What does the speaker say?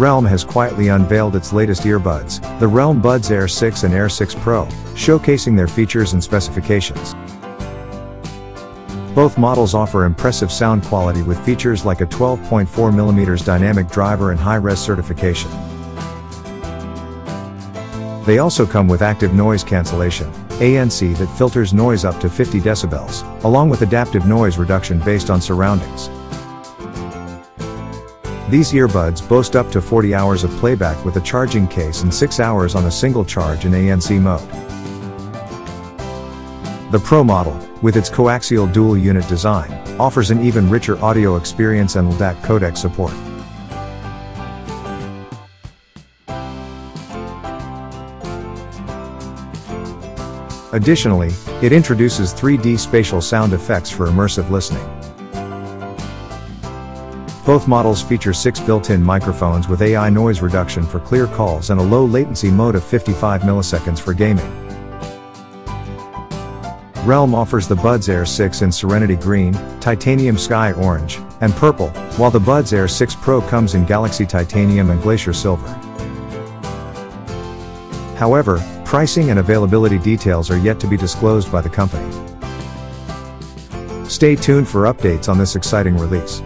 Realme has quietly unveiled its latest earbuds, the Realme Buds Air 6 and Air 6 Pro, showcasing their features and specifications. Both models offer impressive sound quality with features like a 12.4mm dynamic driver and high-res certification. They also come with active noise cancellation, ANC that filters noise up to 50 decibels, along with adaptive noise reduction based on surroundings. These earbuds boast up to 40 hours of playback with a charging case and 6 hours on a single charge in ANC mode. The Pro model, with its coaxial dual unit design, offers an even richer audio experience and LDAC codec support. Additionally, it introduces 3D spatial sound effects for immersive listening. Both models feature six built-in microphones with AI noise reduction for clear calls and a low latency mode of 55 milliseconds for gaming. Realme offers the Buds Air 6 in Serenity Green, Titanium Sky Orange, and Purple, while the Buds Air 6 Pro comes in Galaxy Titanium and Glacier Silver. However, pricing and availability details are yet to be disclosed by the company. Stay tuned for updates on this exciting release.